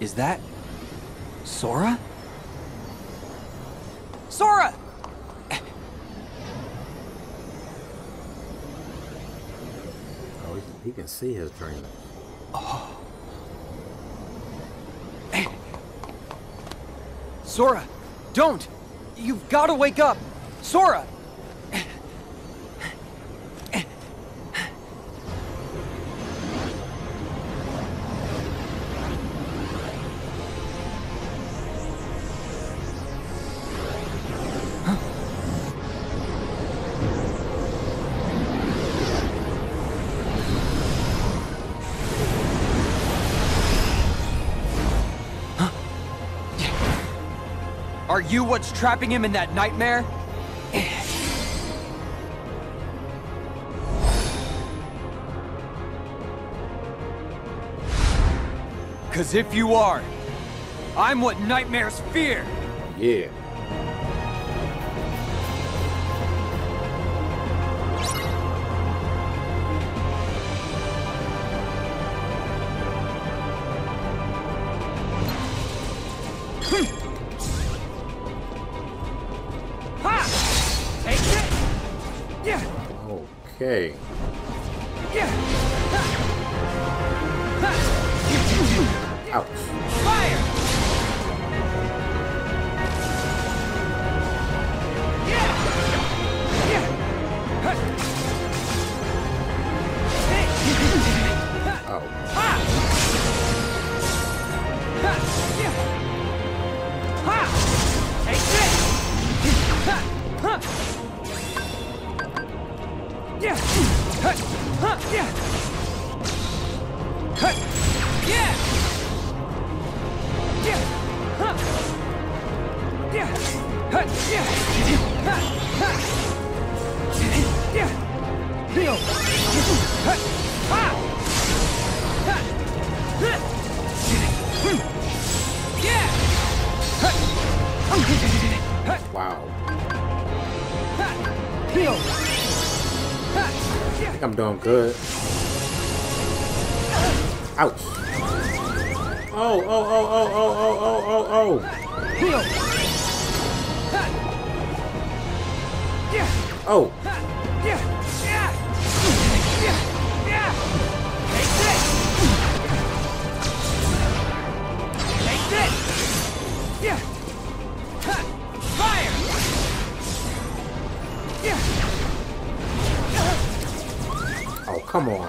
Is that... Sora? Sora! Oh, he, he can see his dreams. Oh. Sora, don't! You've got to wake up! Sora! Are you what's trapping him in that nightmare? Cause if you are, I'm what nightmares fear! Yeah. out. Fire! I'm doing good. Ouch. Oh, oh, oh, oh, oh, oh, oh, oh, oh. Heal! Yeah! Oh. oh. Come on.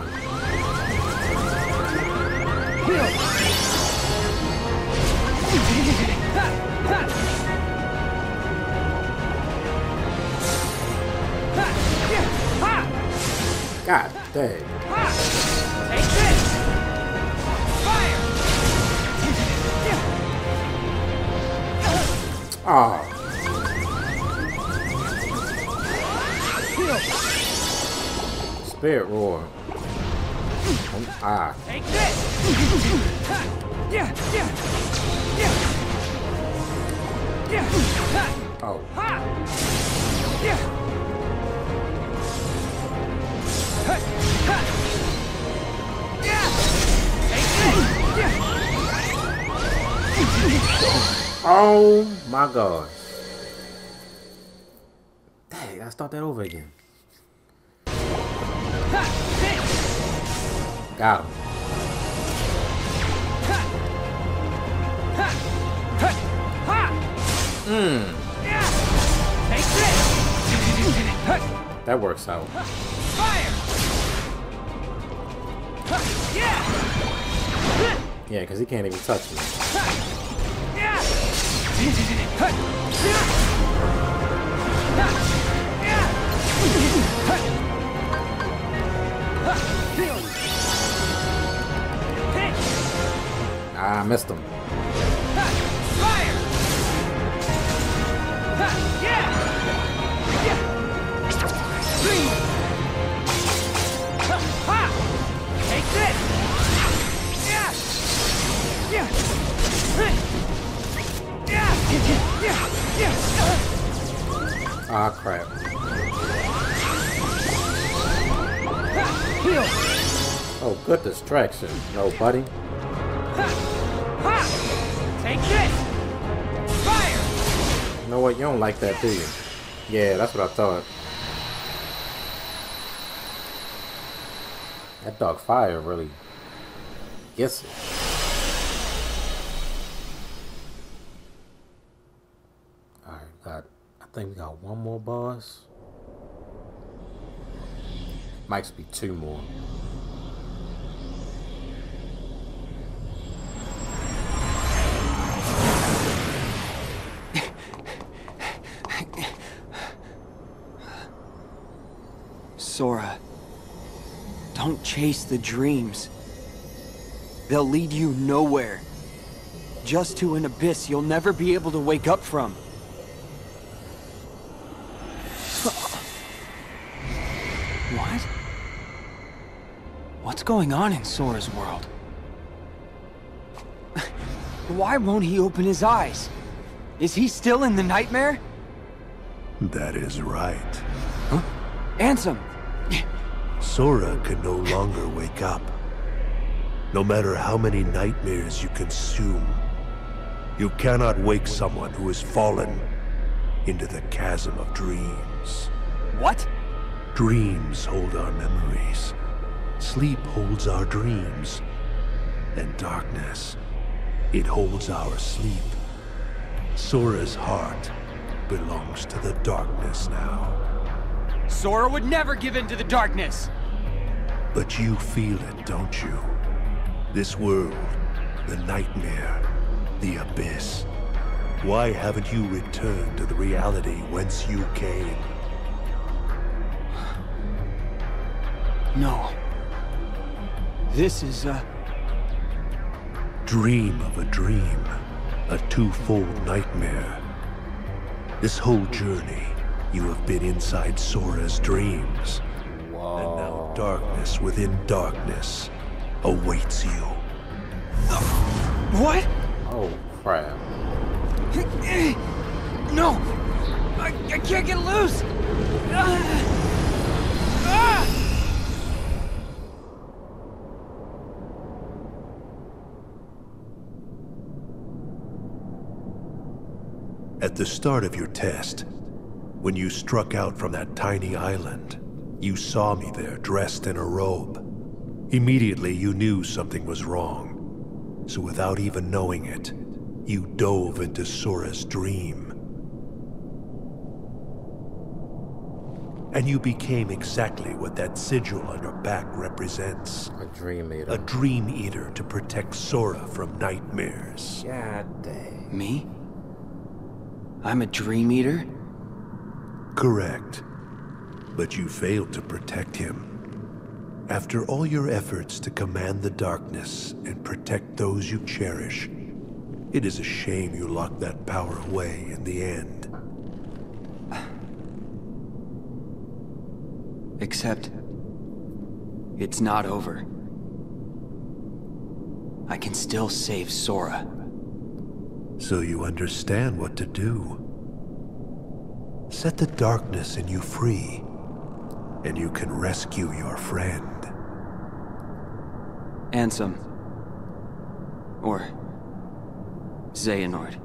God dang. Spirit Roar. Ah. Take this. Oh. Oh my god. Dang, I start that over again. Got him. Mmm. That works out. Fire! Yeah! Because he can't even touch me. Yeah! Ah, I missed him. Good distraction. No, buddy. Ha! Ha! Take this! Fire! You know what? You don't like that, do you? Yeah, that's what I thought. That dog fire really gets it. Alright, got I think we got one more boss. Might be two more. Sora, don't chase the dreams. They'll lead you nowhere. Just to an abyss you'll never be able to wake up from. What? What's going on in Sora's world? Why won't he open his eyes? Is he still in the nightmare? That is right. Huh? Ansem! Sora can no longer wake up. No matter how many nightmares you consume, you cannot wake someone who has fallen into the chasm of dreams. What? Dreams hold our memories. Sleep holds our dreams. And darkness, it holds our sleep. Sora's heart belongs to the darkness now. Sora would never give in to the darkness! But you feel it, don't you? This world, the nightmare, the abyss. Why haven't you returned to the reality whence you came? No. This is, a... Dream of a dream. A twofold nightmare. This whole journey, you have been inside Sora's dreams. And now darkness within darkness awaits you. What? Oh crap. No! I, I can't get loose! Ah! Ah! At the start of your test, when you struck out from that tiny island, you saw me there dressed in a robe. Immediately you knew something was wrong. So without even knowing it, you dove into Sora's dream. And you became exactly what that sigil on your back represents. A dream eater. A dream eater to protect Sora from nightmares. God dang. Me? I'm a dream eater? Correct. But you failed to protect him. After all your efforts to command the darkness and protect those you cherish, it is a shame you locked that power away in the end. Except... It's not over. I can still save Sora. So you understand what to do. Set the darkness in you free, and you can rescue your friend. Ansem. Or... Xehanort.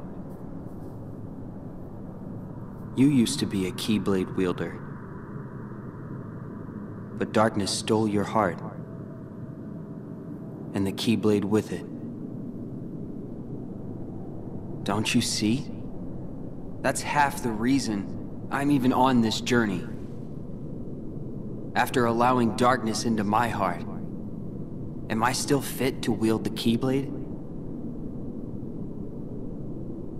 You used to be a Keyblade wielder. But darkness stole your heart. And the Keyblade with it. Don't you see? That's half the reason I'm even on this journey. After allowing darkness into my heart, am I still fit to wield the Keyblade?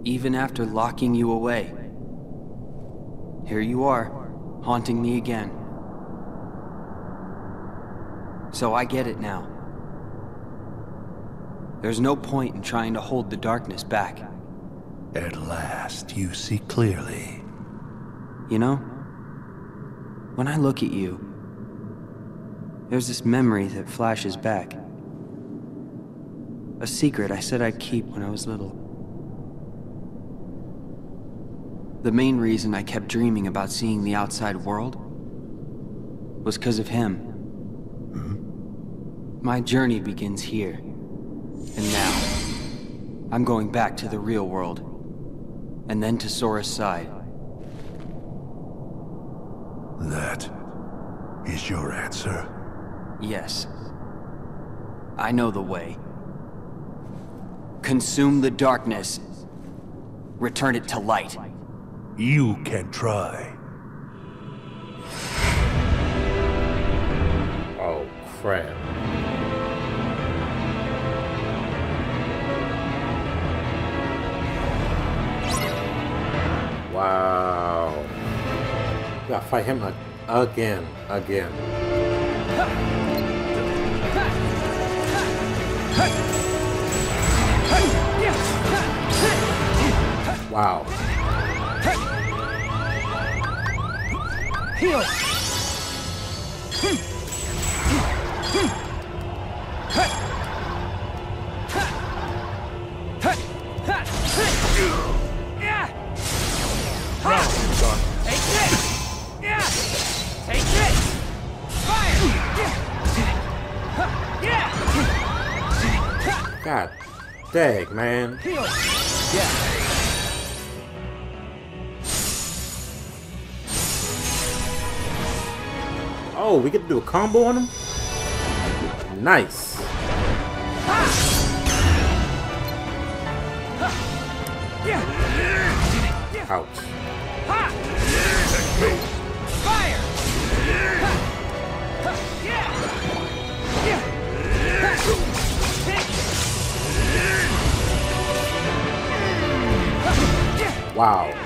Even after locking you away. Here you are, haunting me again. So I get it now. There's no point in trying to hold the darkness back. At last, you see clearly. You know, when I look at you, there's this memory that flashes back. A secret I said I'd keep when I was little. The main reason I kept dreaming about seeing the outside world was because of him. Mm-hmm. My journey begins here, and now. I'm going back to the real world. And then to Sora's side. That is your answer? Yes. I know the way. Consume the darkness. Return it to light. You can try. Oh, crap. Wow. You gotta fight him a- again, again. Wow. Heal. Yeah. Ha. Take it. Yeah. Take it. Fire. Yeah. God dang, man. Oh, we get to do a combo on him? Nice. Ouch. Wow.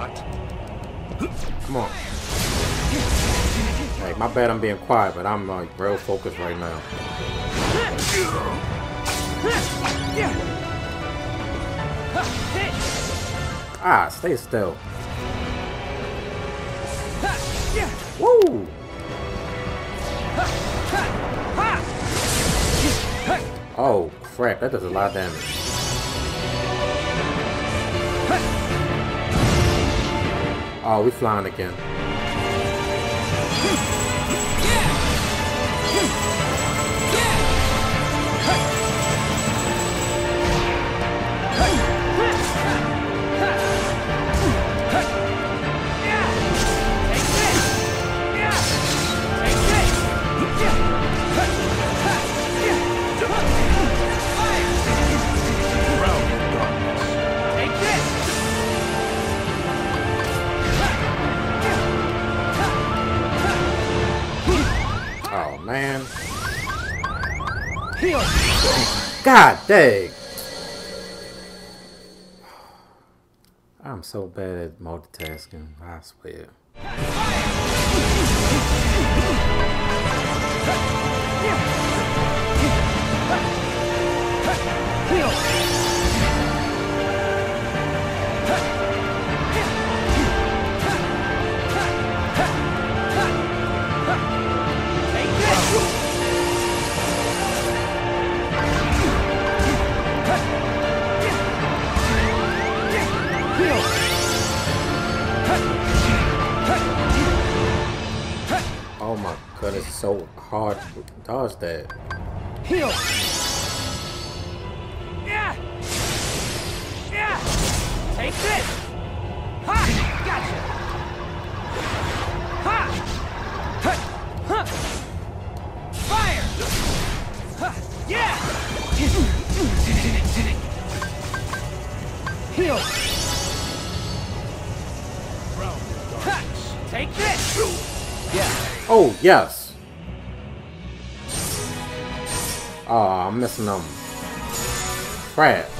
Got? Come on. Hey, my bad I'm being quiet, but I'm like real focused right now. Ah, stay still. Woo! Oh, crap, that does a lot of damage. Oh, we flying again. God dang. I'm so bad at multitasking, I swear. Dodge that. Heal. Yeah. Yeah. Take this. Ha! Gotcha. Ha! Ha! Fire. Ha! Yeah. Heal. Round. Take this. Yeah. Oh yes. Oh, I'm missing them. Crap.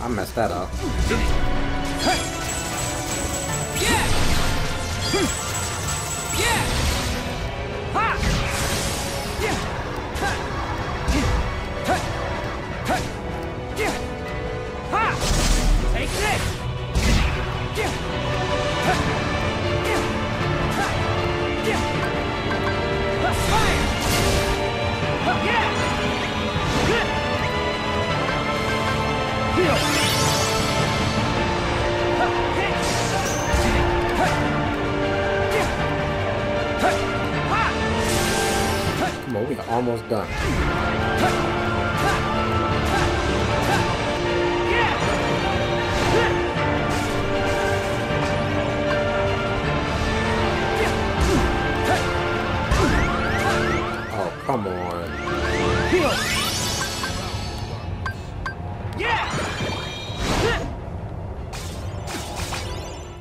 I messed that up. Hmm. Almost done. Oh, come on.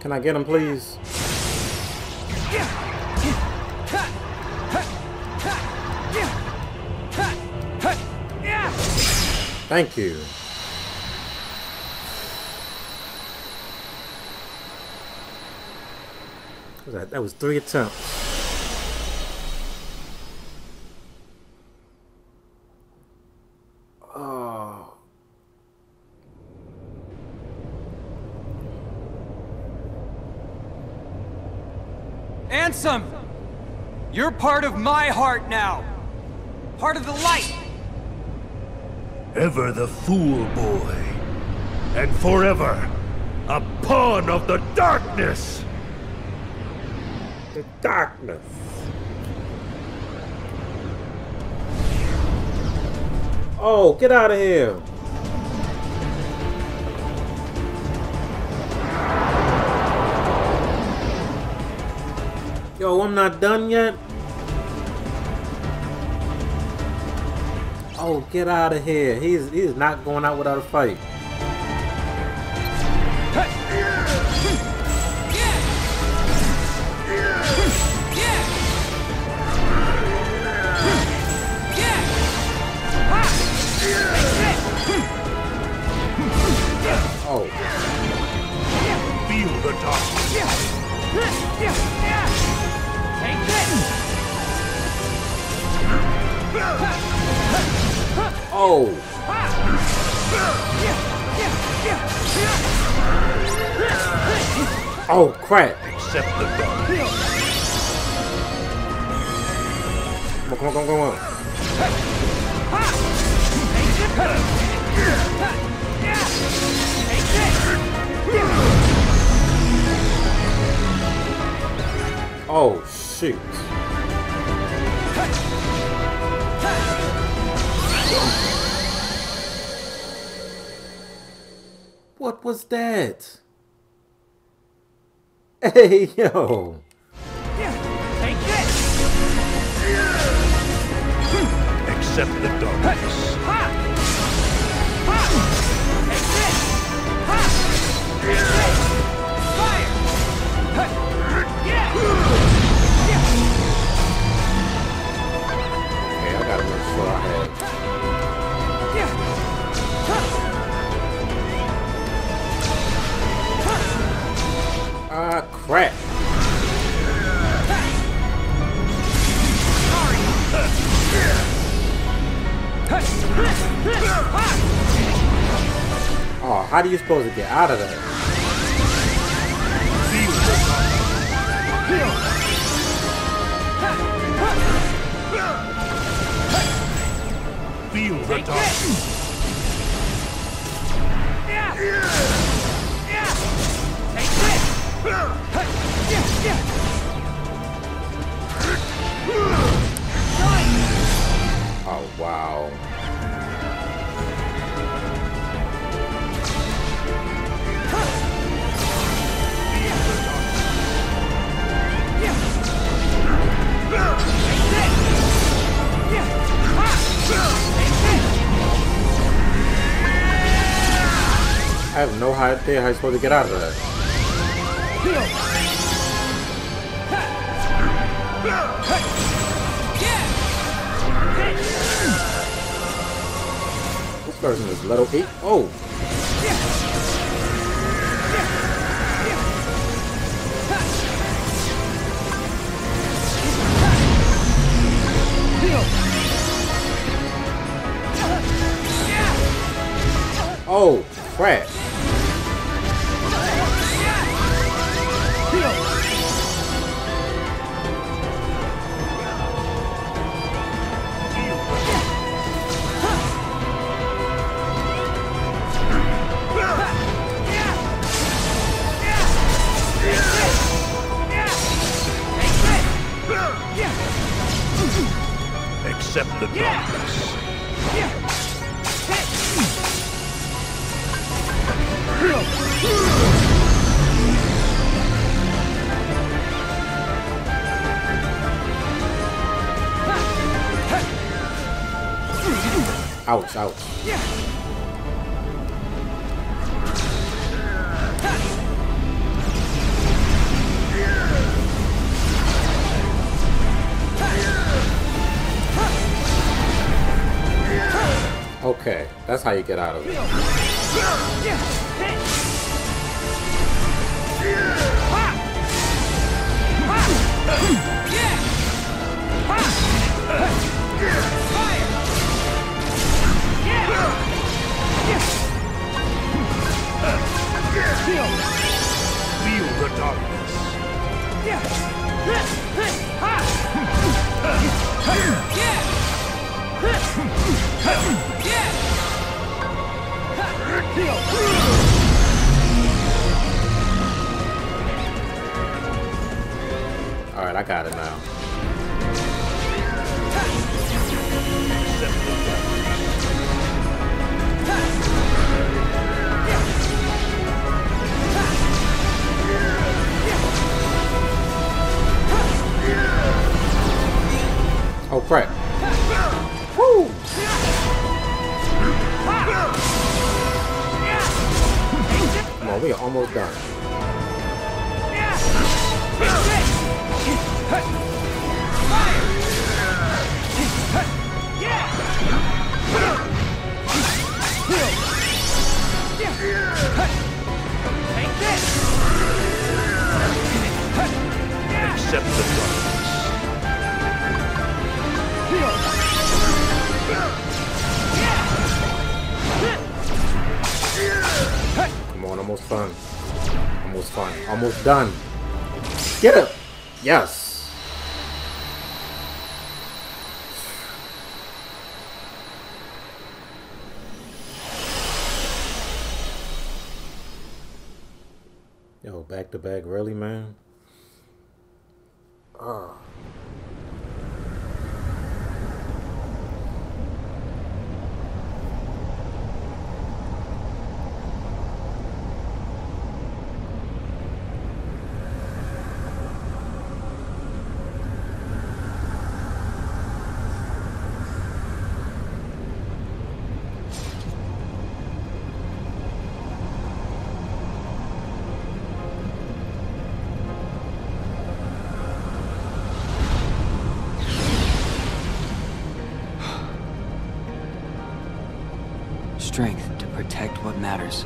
Can I get him, please? Thank you. That? That was three attempts. Oh. Ansem! You're part of my heart now! Part of the light! Ever the fool boy, and forever a pawn of the darkness! The darkness. Oh, get out of here. Yo, I'm not done yet. Oh, get out of here. He's he's not going out without a fight. Oh. Oh, crap. Accept the darkness! Come on, come on, come on. Oh, What was that? Hey, yo. Take this! Accept the darkness! Take this! Take this! How do you supposed to get out of there? Idea you're supposed to get out of. This person is level eight. Oh. Oh, crap. Ouch, ouch. Okay, that's how you get out of it. Feel the darkness. Alright, I got it now. We are almost done. Done. Get it! Yes! Yo, back to back, really, man? Ah. Strength to protect what matters.